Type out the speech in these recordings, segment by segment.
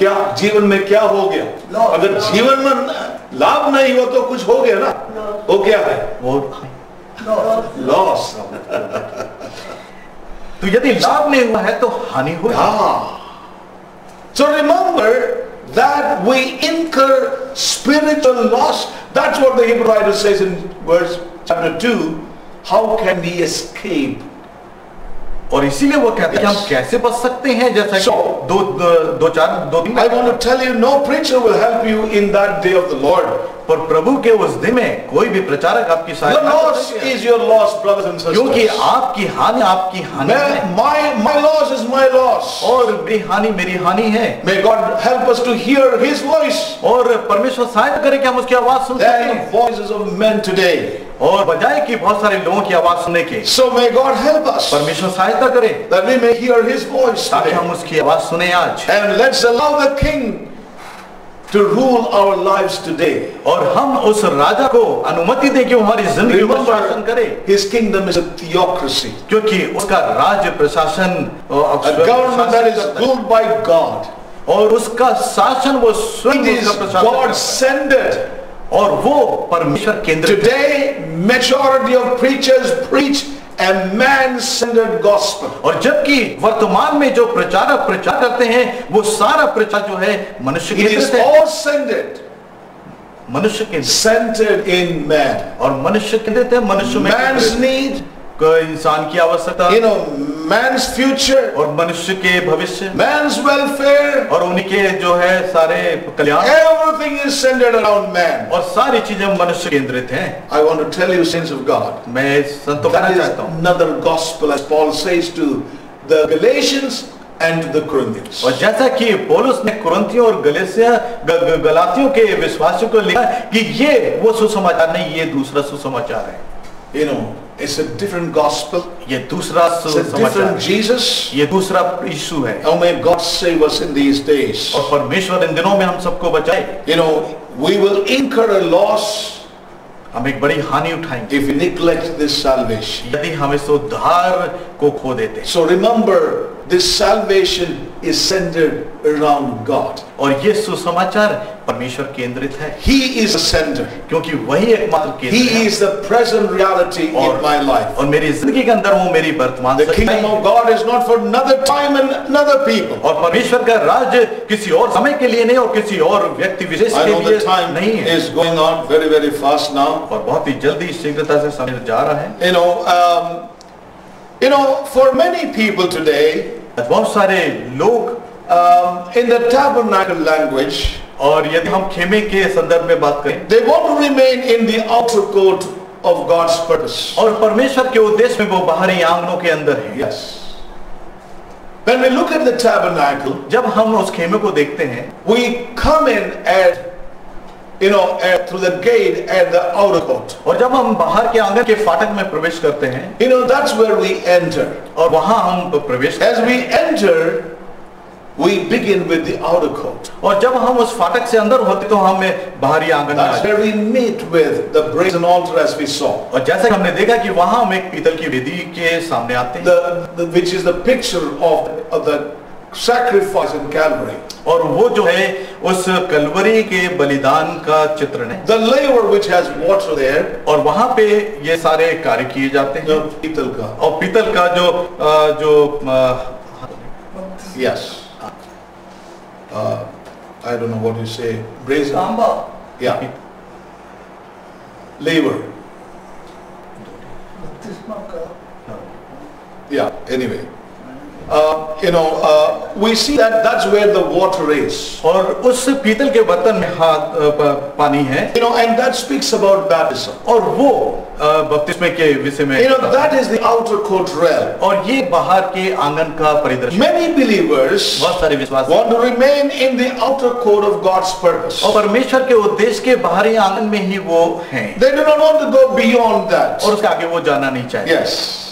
क्या जीवन में क्या हो गया? अगर जीवन में लाभ नहीं हो तो कुछ हो गया ना? हो क्या है? लॉस तो यदि लाभ नहीं हुआ है तो हानि हो। So remember that we incur spiritual loss that's what the Hebrew writer says in verse chapter two how can we escape और इसीलिए वो कहते हैं हम कैसे बच सकते हैं जैसा so, दो दो, चार दो तीन I want to tell you no preacher will help you in that day of the Lord पर प्रभु के उस दिन में कोई भी प्रचारक आपकी सहायता loss is your loss brothers and sisters क्योंकि आपकी हानि आपकी हानि है। My my loss is my loss और मेरी हानि मेरी हानि है। May God help us to hear his voice और परमेश्वर सहायता करे कि हम उसकी आवाज़ सुन सकें। वॉइसेस ऑफ़ मेन टुडे और बजाय की बहुत सारे लोगों की आवाज़ सुनने के। सो मे गॉड हेल्प अस परमेश्वर सहायता करे। That we may hear his voice ताकि हम उसकी आवाज़ सुने आज। And let's allow the king to rule our lives today. और हम उस राजा को अनुमति दें कि हमारी ज़िंदगी पर शासन करे। His kingdom is a theocracy. क्योंकि उसका राज्य प्रशासन a government that is ruled by और उसका शासन वो स्वयं का प्रशासन और वो परमेश्वर केंद्र today majority of preachers preach और जबकि वर्तमान में जो प्रचारक प्रचार करते हैं वो सारा प्रचार जो है मनुष्य के मनुष्य के सेंटेड इन मैन और मनुष्य के लिए मनुष्य में को इंसान की आवश्यकता। यू मैंस फ्यूचर और मनुष्य के भविष्य। मैंस वेलफेयर और उनके जो है सारे कल्याण। Everything is centred around man और सारी चीज़ें मनुष्य केंद्रित हैं। I want to tell you sense of God मैं संतो चाहता हूँ। Another gospel as Paul says to and the Corinthians और जैसा कि पौलुस ने कुरिंथियों और गलेसिया ग, ग, गलातियों के विश्वासियों को लिखा कि ये वो सुसमाचार नहीं ये दूसरा सुसमाचार है। You know It's a different gospel. ये दूसरा समाचार Jesus. ये दूसरा यीशु है. Oh may God save us in these days. और परमेश्वर इन दिनों में हम सबको बचाए. You know, we will incur a loss हम एक बड़ी हानि उठाएँगे if you neglect this salvation यदि हम इस उद्धार को खो देते so remember this salvation is centered around God. और ये सुसमाचार परमेश्वर केंद्रित है He is the center. क्योंकि वही एकमात्र केंद्र He है is the present reality और, in my life. और मेरी जिंदगी के अंदर वो मेरी वर्तमान The सच्चाई kingdom है। of God is not for another time and another people. और परमेश्वर का राज्य किसी और समय के लिए नहीं और किसी और व्यक्ति विशेष I के know लिए the time नहीं है is going on very, very fast now. और बहुत ही जल्दी शीघ्रता से समय जा रहा है You know, um, you know, for many people today, बहुत सारे लोग इन द टैबरनाकल लैंग्वेज और यदि हम खेमे के संदर्भ में बात करें they want to remain in the outer court of God's purpose और परमेश्वर के उद्देश्य में वो बाहरी आंगनों के अंदर है। Yes when we look at the tabernacle जब हम उस खेमे को देखते हैं we come in at you know, at, through the gate at the outer court. और जब हम बाहर के आँगन के फाटक में प्रवेश करते हैं You know, that's where we enter. और वहाँ हम प्रवेश As we enter, we begin with the outer court. और जब हम उस फाटक से अंदर होते तो हमें बाहरी आँगन में That's where we meet with the brazen altar as we saw. और जैसा हमने देखा कि वहाँ हम एक पीतल की वेदी के सामने आते हैं The, the, which is the picture of, of the sacrifice in Calvary. और वो जो है उस कलवरी के बलिदान का चित्रण है The laver which has water there, और वहाँ पे ये सारे कार्य किए जाते हैं pital ka. और पीतल का जो जो Yes. Uh, I don't know what you say. Brazen. Yeah. Laver. Yeah. Anyway. Uh, you know, uh, we see that that's where the water is. और उस पीतल के बर्तन में हाथ पानी है You know, and that speaks about baptism. और वो बपतिस्मे के विषय में You know, that is the outer court realm. और ये बाहर के आँगन का परिदृश्य Many believers बहुत सारे विश्वास want to remain in the outer court of God's purpose. और परमेश्वर के उद्देश्य के बाहरी आँगन में ही वो हैं They do not want to go beyond that. और उसके आगे वो जाना नहीं चाहिए Yes.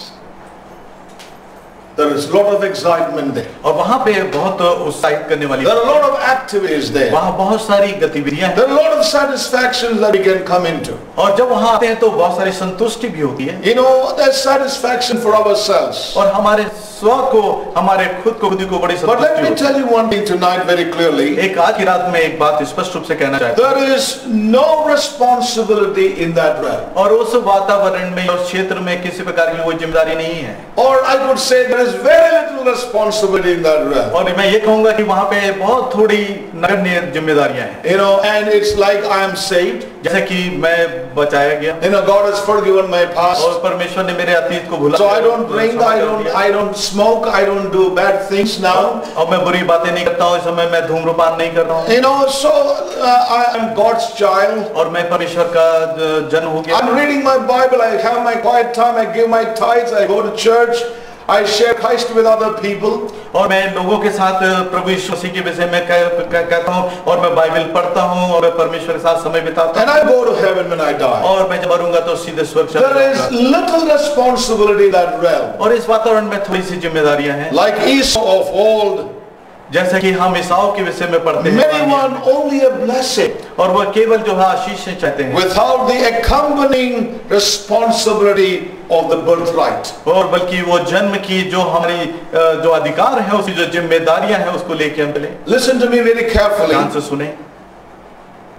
There is a lot of excitement there. और वहाँ पे बहुत उत्साहित करने वाली There are a lot of activities there. वहाँ बहुत सारी गतिविधियाँ हैं There are a lot of satisfactions that we can come into. और जब वहाँ आते हैं तो बहुत सारी संतुष्टि भी होती है You know, there's satisfaction for ourselves. और हमारे स्व को हमारे खुद को खुद को बड़ी But let me tell you one thing tonight very clearly. है एक आज की रात में एक बात स्पष्ट रूप से कहना चाहता हूँ There is no responsibility in that realm. और उस वातावरण में उस क्षेत्र में किसी प्रकार की कोई ज़िम्मेदारी नहीं है Or I would say there is very little responsibility in that realm. और मैं ये कहूँगा कि वहाँ पे बहुत थोड़ी नगण्य जिम्मेदारियाँ हैं You know, and it's like I am saved. जैसे कि मैं बचाया गया You know, God has forgiven my past. और परमेश्वर ने मेरे अतीत को भुला So I don't drink, I don't, I don't smoke, I don't do bad things now. और मैं बुरी बातें नहीं करता हूँ इस समय मैं धूम्रपान नहीं कर रहा हूँ You know, so uh, I am God's child. और मैं परमेश्वर का ज- जन्म हो गया I'm reading my Bible, I have my quiet time, I give my tithes, I go to church, I share Christ with other people. और मैं लोगों के साथ प्रभु यीशु मसीह के विषय में कह, कह, कहता हूँ और मैं बाइबल पढ़ता हूँ और मैं परमेश्वर के साथ समय बिताता हूँ. And I go to heaven when I die. और मैं जब मरूँगा तो सीधे स्वर्ग चला जाऊँगा. There is little responsibility that realm. और इस वातावरण में थोड़ी सी जिम्मेदारियाँ हैं Like Esau of old, जैसे कि हम ईसाओं के विषय में पढ़ते हैं only a blessing और वह केवल जो है आशीष चाहते हैं without the accompanying responsibility of the birthright. और बल्कि वो जन्म की जो हमारी अ, जो अधिकार है उसकी जो जिम्मेदारियाँ हैं उसको लेके हम चले Listen to me very carefully, ध्यान से सुने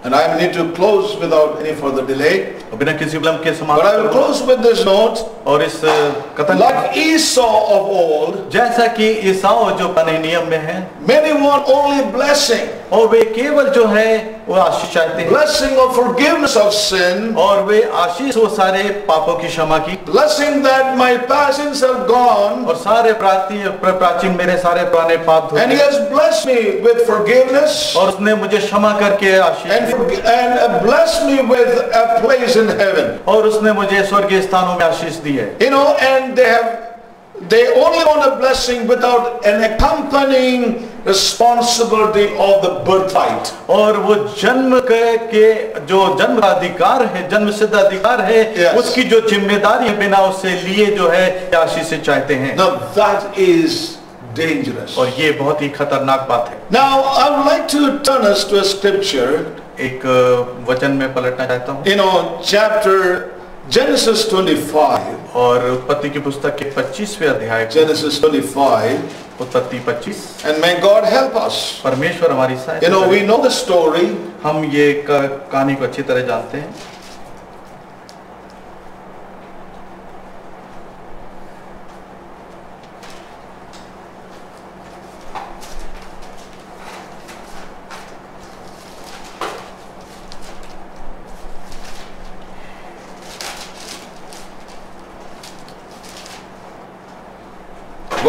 and I need to close without any further delay. बिना किसी विलंब के But I will close with this note. और इस अ, कथन Like Esau of old, जैसा कि ईसाओ जो पुराने नियम में है many want only blessing, और वे केवल जो है वो आशीष चाहते हैं। Blessing of forgiveness of sin और वे आशीष वो सारे पापों की क्षमा की। Blessing that my passions have gone और सारे प्राचीन प्राचीन मेरे सारे पुराने पाप धो and he has blessed me with forgiveness और उसने मुझे क्षमा करके आशीष and bless me with a place in heaven और उसने मुझे स्वर्गीय स्थानों में आशीष दी है। You know and they have They only want a blessing without an accompanying responsibility of the birthright और वो जन्म के, जो जन्म अधिकार है जन्म सिद्ध अधिकार है yes. उसकी जो ज़िम्मेदारी बिना उसे लिए जो है याशी से चाहते हैं। दैट इज़ डेंजरस और ये बहुत ही खतरनाक बात है। ना I would like to turn to scripture एक वचन में पलटना चाहता हूँ। यू चैप्टर जेनेसिस 25 और उत्पत्ति की पुस्तक के 25वें अध्याय जेनेसिस 25 उत्पत्ति 25 And may God help us. परमेश्वर हमारी You सहायता know, we know the story. हम ये कहानी को अच्छी तरह जानते हैं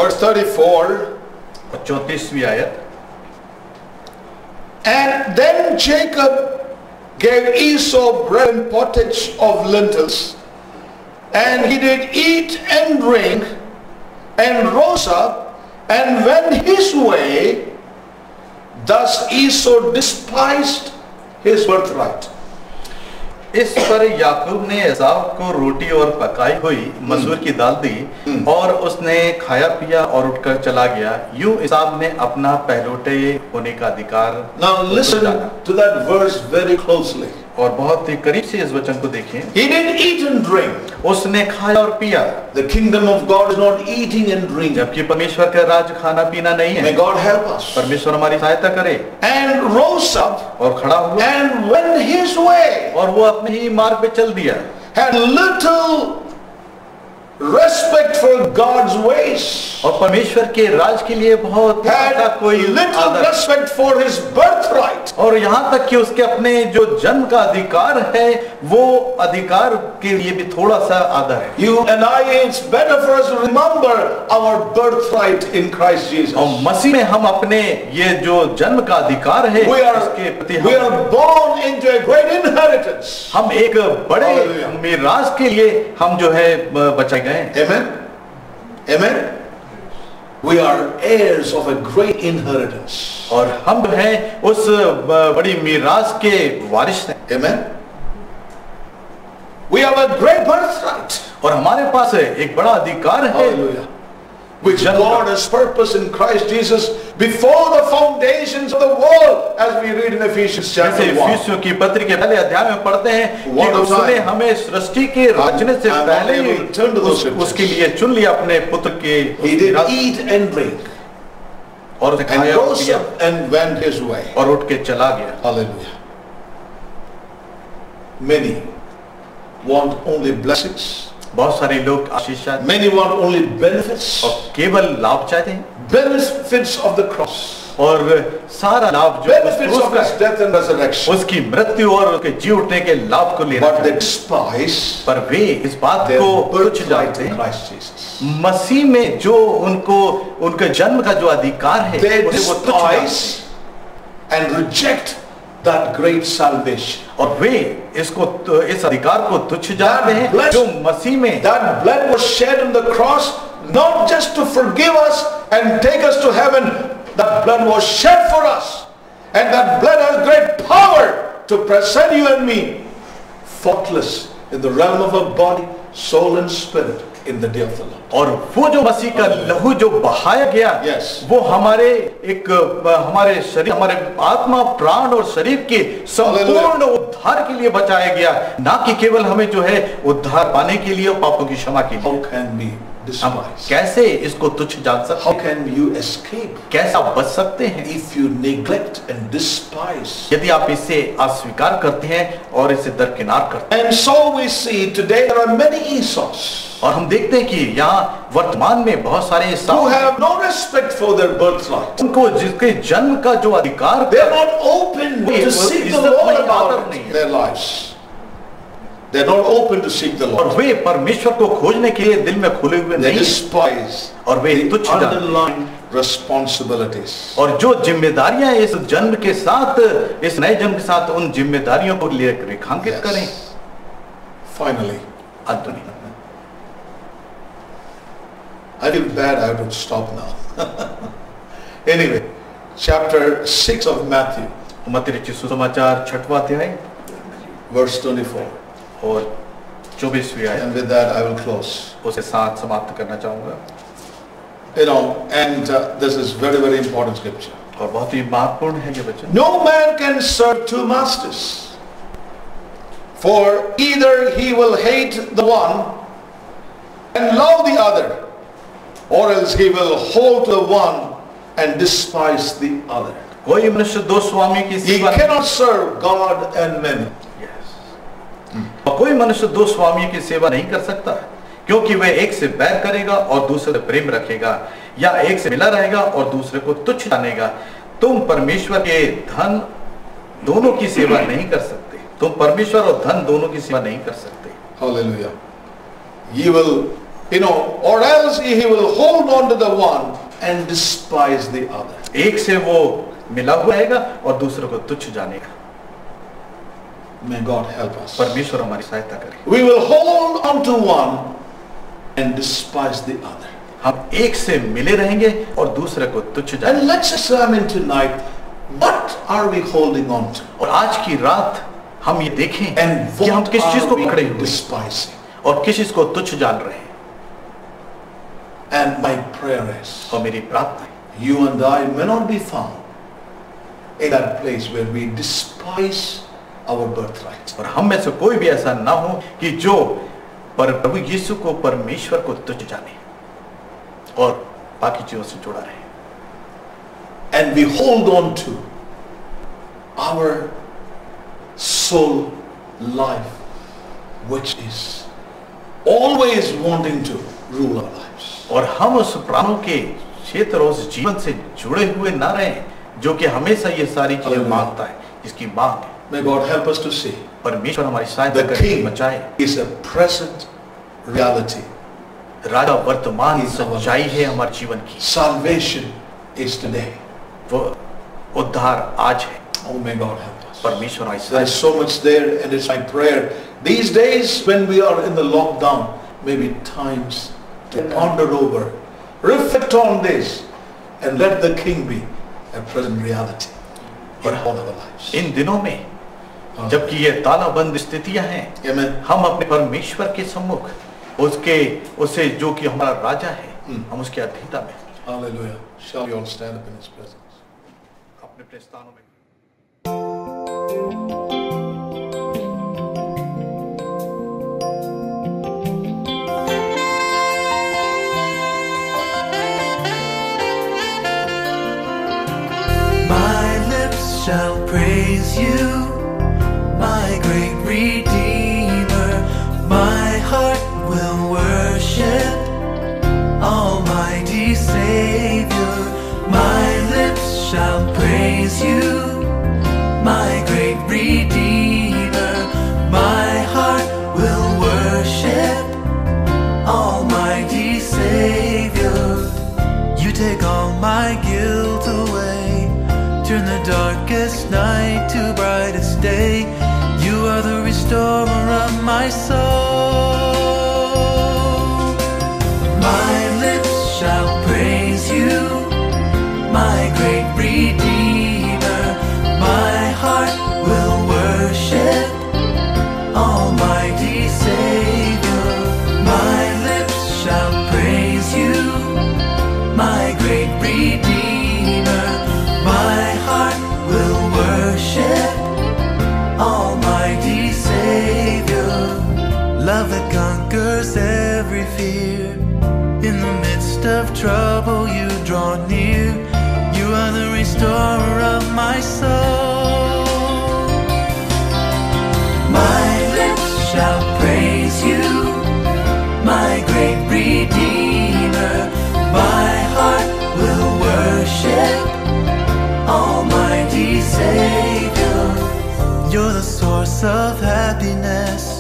Verse 34. और चौतीसवीं आयत And then Jacob gave Esau bread and pottage of lentils, and he did eat and drink, and rose up, and went his way. Thus Esau despised his birthright. इस पर याकूब ने एसाव को रोटी और पकाई हुई मसूर की दाल दी और उसने खाया पिया और उठकर चला गया यूँ इसाब ने अपना पहलौटे होने का अधिकार Now listen to that verse very closely. और बहुत ही करीब से इस वचन को देखें He didn't eat and drink. उसने खाया और पिया The kingdom of God is not eating and drinking. जबकि परमेश्वर का राज खाना पीना नहीं है May God help us. परमेश्वर हमारी सहायता करे And rose up और खड़ा हुआ and went his way. और वो अपने ही मार्ग पे चल दिया had little respect for God's ways, और परमेश्वर के राज के लिए बहुत कोई फॉर हिज बर्थ राइट और यहाँ तक कि उसके अपने जो जन्म का अधिकार है वो अधिकार के लिए भी थोड़ा सा आदर है। You and I it's better for us birthright in Christ Jesus और मसीह में हम अपने ये जो जन्म का अधिकार है we are, उसके प्रति we are born into a great inheritance हम एक बड़े मीराज के लिए हम जो है बचे गए आमेन Amen? We are heirs of a great inheritance. और हम हैं उस बड़ी मीरास के वारिस हैं Amen? We have a great birthright. और हमारे पास है एक बड़ा अधिकार है Hallelujah. which जन्म God has purposed in Christ Jesus before the foundations of the world, as we read in Ephesians जैसे chapter 1. इफिसियों की पत्र के पहले अध्याय में पढ़ते हैं कि What a उसने time. हमें सृष्टि के रचने से I'm पहले unable he to turn to those उस, scriptures. उसके लिए चुन लिया अपने पुत्र के He did eat and drink और उसे and खाया और rose पिया up and went his way. और उठ के चला गया Hallelujah. Many want only blessings. बहुत सारे लोग आशीष चाहते हैं। मेनी वांट ओनली बेनिफिट्स और केवल लाभ चाहते हैं। बेनिफिट्स ऑफ़ द क्रॉस और सारा लाभ जो क्रूस का डेथ एंड रेजरेक्शन उसकी मृत्यु और उसके जी उठने के लाभ को ले रहे हैं। स्पाइस पर वे इस बात को बुरच जाते हैं। मसीह में जो उनको उनके जन्म का जो अधिकार है वो spice and reject that great salvation. और वे इसको तो इस अधिकार को तुच्छ जानते हैं blessed- जो मसीह में That blood was shed on the cross not just to forgive us and take us to heaven. That blood was shed for us. And that blood has great power to present you and me faultless in the realm of our body, soul and spirit In the day of the Lord. और वो जो मसीह का लहू जो बहाया गया Yes. वो हमारे एक हमारे शरीर हमारे आत्मा प्राण और शरीर के संपूर्ण उद्धार के लिए बचाया गया ना कि केवल हमें जो है उद्धार पाने के लिए और पापों की क्षमा के लिए हम? कैसे इसको तुच्छ जान सकते How can you escape कैसे आप बच सकते हैं if you neglect and despise? यदि आप इसे अस्वीकार करते हैं और इसे दरकिनार करते हैं And so we see today there are many Esau's और हम देखते हैं कि यहाँ वर्तमान में बहुत सारे who have no respect for their birthright. उनको जिसके जन्म का जो अधिकार They are not open to seek the Lord about है? their lives. They're not open to seek the और Lord. वे परमेश्वर को खोजने के लिए दिल में खुले हुए नहीं हैं। despise और वे तुच्छ underlying responsibilities. और जो जिम्मेदारियाँ इस जन्म के साथ इस नए जन्म के साथ उन जिम्मेदारियों को लिए रेखांकित Yes. करें Finally, में I feel bad I have to stop now. anyway, chapter 6 of Matthew, मत्ती सुसमाचार छठवा अध्याय verse 24. और चौबीसवीं आयत And with that I will close. उसे साथ समाप्त करना चाहूंगा You know, and uh, this is very, very important scripture. और बहुत ही महत्वपूर्ण है ये वचन No man can serve two masters. For either he will hate the one and love the other, or else he will hold to the one and despise the other. कोई मनुष्य दो स्वामी की He सेवा cannot serve God and men. कोई मनुष्य दो स्वामियों की सेवा नहीं कर सकता क्योंकि वह एक से बैर करेगा और दूसरे से प्रेम रखेगा या एक से मिला रहेगा और दूसरे को तुच्छ जानेगा तुम परमेश्वर के धन दोनों की सेवा नहीं कर सकते तुम परमेश्वर और धन दोनों की सेवा नहीं कर सकते Hallelujah. He will, you know, or else he will hold on to the one and despise the other. एक से वो मिला हुआ रहेगा और दूसरे को तुच्छ जानेगा May God help us. परमेश्वर हमारी सहायता करे We will hold on to one and despise the other. हम एक से मिले रहेंगे और दूसरे को तुच्छ जानेंगे And let's examine tonight, what are we holding on to? और आज की रात हम ये देखें And कि हम किस चीज़ को पकड़े हुए हैं despising? और किस चीज़ को तुच्छ जान रहे हैं And my prayer is, और मेरी प्रार्थना है you and I may not be found in that place where we despise our birthright. और हम में से कोई भी ऐसा ना हो कि जो पर प्रभु यीशु को परमेश्वर को तुच्छ जाने और बाकी चीज़ों से जुड़ा रहे And we hold on to our soul life, which is always wanting to rule our lives. और हम उस प्राणों के क्षेत्र उस जीवन से जुड़े हुए ना रहे जो कि हमेशा ये सारी चीज़ें माँगता है जिसकी मांग है May God help us to see. परमेश्वर हमारी सहायता The करे king बचाए is a present reality. राजा वर्तमान He is our सच्चाई है हमारे जीवन की Salvation is today. वो उद्धार आज है Oh, may God help us. परमेश्वर हमारी There is सहायता so much there, and it's my prayer. These days, when we are in the lockdown, maybe times to ponder over, reflect on this, and let the King be a present reality in all of our lives. इन दिनों में जबकि ये ताला स्थितियाँ हैं। हम अपने परमेश्वर के सम्मुख उसके उसे जो कि हमारा राजा है हम उसके अधीनता में में। Shall praise you. My great Redeemer. My heart will worship, Almighty Savior. My lips shall praise you, trouble, you draw near. You are the restorer of my soul. My lips shall praise you, my great Redeemer. My heart will worship, Almighty Savior. You're the source of happiness.